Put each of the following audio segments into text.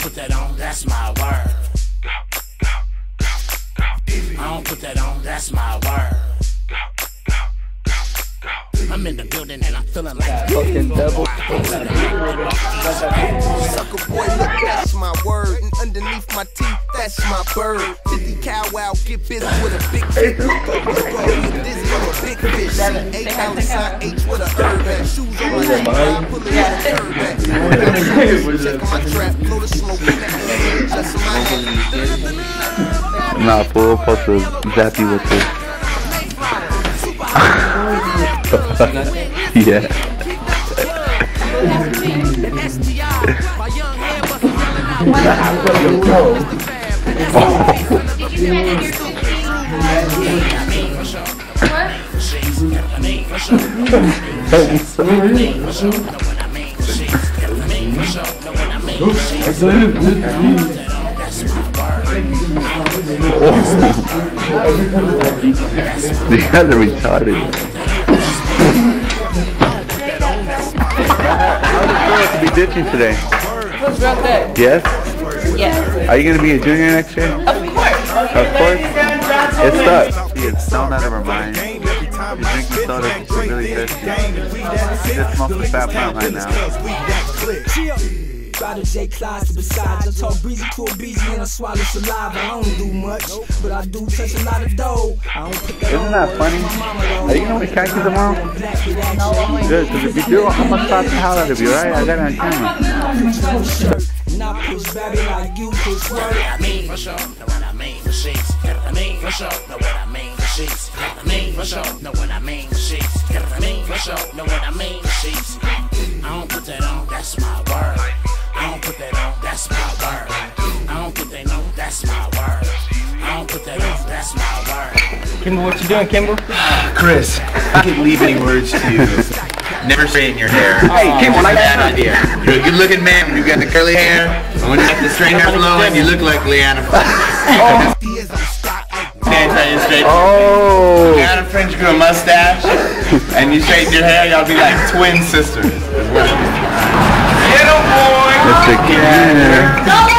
put that on, that's my word. I'm in the building and I'm feeling like Fucking double. Sucker boy, look, that's my word. And underneath my teeth, that's my bird. 50 cow wow, get busy with a big fish. Dizzy, I'm a big fish. A count sign H with a herb. Shoes on my feet, I'm pulling on a curb. Check my trap, blow the smoke in the. Just my head. Nah, fool, post a zappy with it. yeah. These guys are retarded. How's it feel to be ditching today? What's wrong there? Yes? Yes. Are you gonna be a junior next year? Of course. Of course. It sucks. See, it's stoned out of her mind. She's drinking soda. She's really thirsty. Just smoke the fat pound right now. Try to J Clyde besides. I talk breezy to a breezy and I swallow saliva. I don't do much, but I do touch a lot of dough. I don't put that Isn't that funny? Are you gonna wear khakis tomorrow? Black. Good, because if you do, I'm gonna slap the hell out of you, right? I got it on camera. Shirt. And I push baby like you push work. I mean for sure, know what I mean for sheets. I mean for sure, know what I mean for sheets. I mean for sure, know what I mean for sheets. I mean for sure, know what I mean for sheets. I don't put that on, that's my that's my word. I don't put that on, that's my word. I don't put that on, that's my word. Kimball, what you doing, Kimball? Chris, I can't leave any words to you. Never straighten your hair. Hey, Kimball, I got an idea. You're a good looking man when you've got the curly hair. And when you got the straight hair flowing, you look like Leanna. Stand oh. tell you straight. Oh! Leanna French grew a mustache, and you straighten your hair, y'all be like twin sisters. is what it is. Get 'em, boy! Mr. Kenner. Yeah!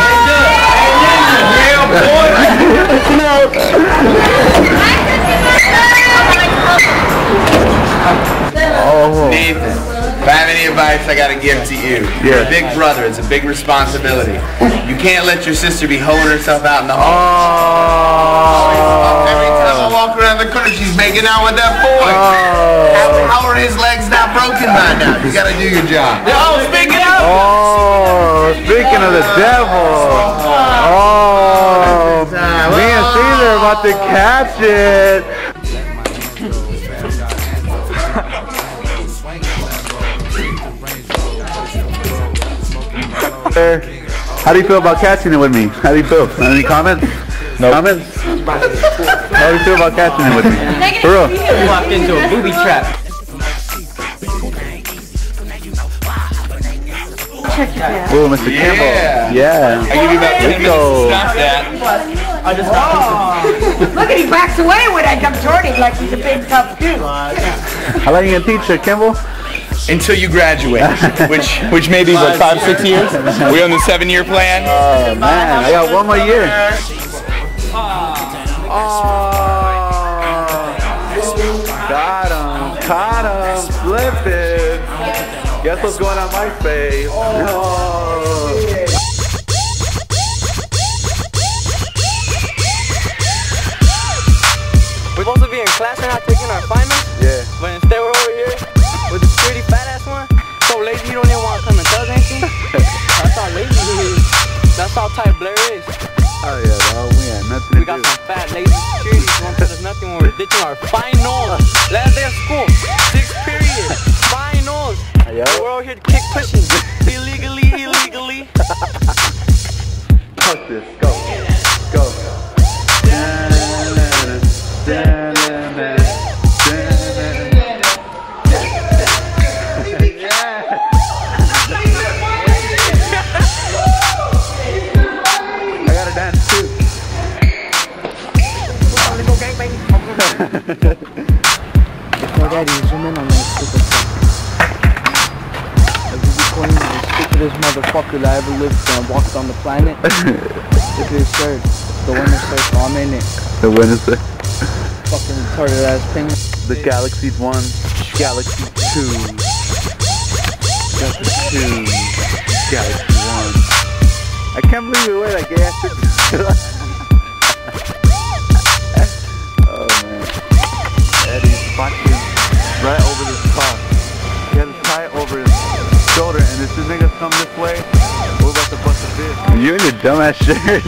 Oh! Nathan, if I have any advice I gotta give to you, you're a big brother, it's a big responsibility. You can't let your sister be holding herself out in the hall. Oh. Every time I walk around the corner, she's making out with that boy. Oh. How, how are his legs not broken by now? You gotta do your job. Oh, speaking of, Oh! Speaking of the devil! Oh! Me and Caesar are about to catch it! How do you feel about catching it with me? How do you feel? Any comments? No. Comments? How do you feel about catching it with me? For real? You walked into a booby trap. Ooh, Mr. Campbell. Yeah. I give you about 10 Let's minutes go. to stop that. I just got Look at he backs away when I come toward him like he's a big tough dude. How long you gonna teach, uh, Kimball? Until you graduate, which which may be what five six years. We're on the seven year plan. Oh man, I got one more year. Oh, got him, caught him, slipping. Guess what's going on MySpace? Oh. We're supposed to be in class right now taking our finals, Yeah. but instead we're over here with this pretty fat ass one. So lazy you don't even want to come and tell us anything. That's how lazy he is. That's how tight Blair is. Oh yeah, dog. We had nothing We got do. some fat lazy security who won't tell us nothing when we're ditching our finals. Yo. We're over here kick pushing illegally, illegally. Fuck this. Go. Go. I gotta dance too. Daddy, zoom in on that stupid stuff. queen, the stupidest motherfucker that ever lived and walked on the planet. His shirt. The winner circle, I'm in it. The winner's the, Fucking retarded ass penguin. the Galaxy 1, Galaxy 2, Galaxy 2, Galaxy 1. I can't believe way that gay ass Oh man. Eddie's fucking dumbass shirt.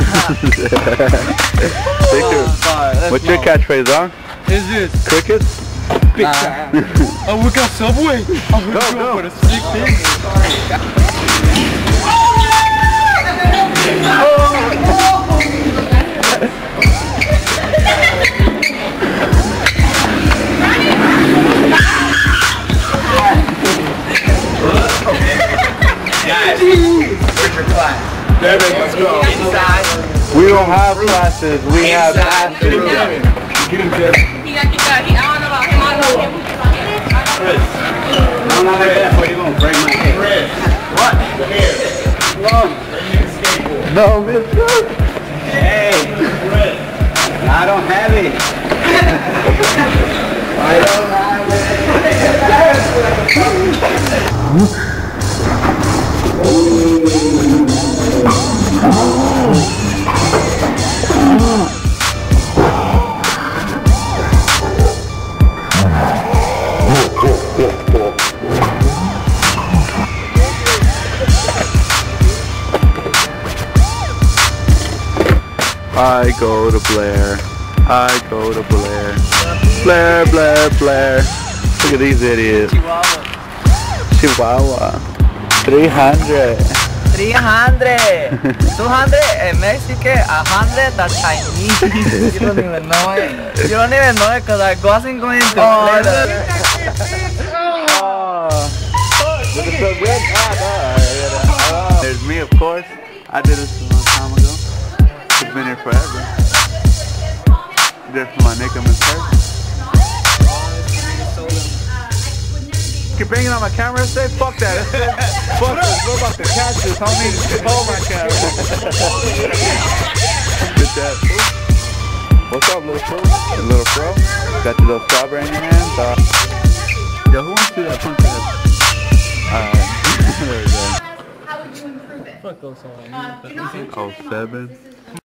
Your- oh, What's your catchphrase, huh? Is it? Crickets? Big time. oh, we got Subway. Oh, Go, go. With a stick thing. We don't have classes, we have asses. He got kicked out. He, I don't know about him. I know him. I'm not like that, but you're gonna break my head. No, mister. Hey, I don't have it. I don't have I go to Blair. I go to Blair. Blair, Blair, Blair. Look at these idiots. Chihuahua. 300. 300! 200 in Mexico, 100 that's Chinese. you don't even know it. You don't even know it because I wasn't going to play that. Look at so good. Ah. There's me, of course. I did a forever. Did my Nick and Miss Keep banging on my camera, say fuck that. Fuck this. We're about to catch this, homie. Hold my camera. Good job. What's up, little pro? Little pro? Got your little strawberry in your hand? Uh, yo, who wants to do that punch head? Alright. there we go. How would you improve it? Fuck those songs. Uh, do Oh, seven.